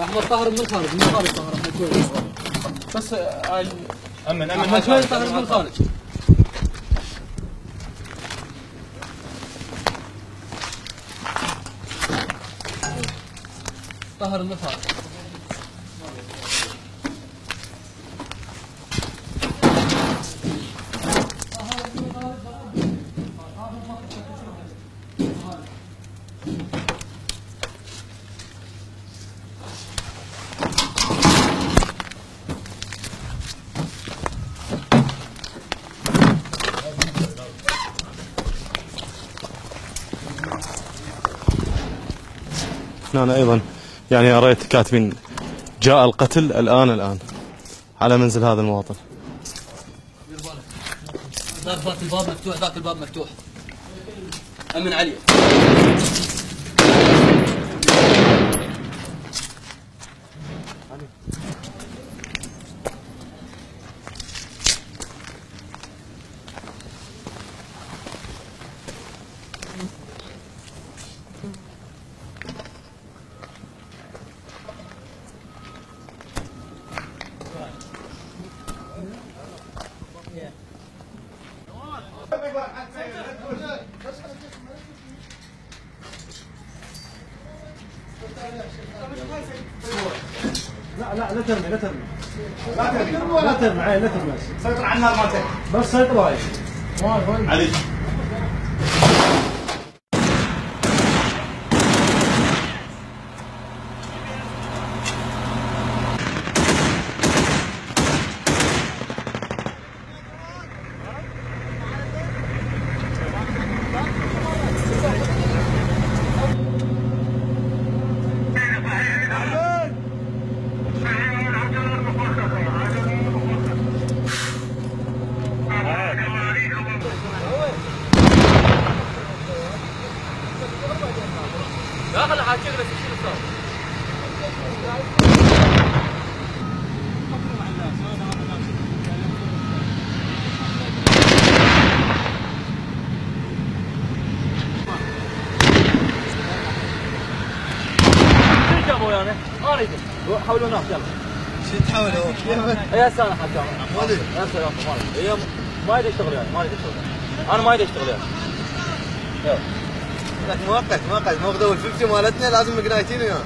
أحمد طاهر من الخارج من الخارج طاهر أحمد كويس بس هاي أمن أمن. أحمد كويس طاهر من الخارج. طاهر من الخارج. هنا أيضا يعني قريت كاتبين جاء القتل الآن الآن على منزل هذا المواطن. الباب مفتوح ذاك الباب مفتوح. أمن علي. لا لا لا ترمي لا ترمي. لا ترمي لا ترمي لا ترمي. سيطر على النار مالتك بس سيطروا هاي. علي. اريد حولوا ناس يلا شو تحاولوا؟ يا سنه حكام مالي يا سلام ما يدري يشتغل يعني ما يدري يشتغل أنا ما يدري اشتغل يعني يلا مؤقت مؤقت مو غدو الفلفل مالتنا؟ لازم مقنايتين وياه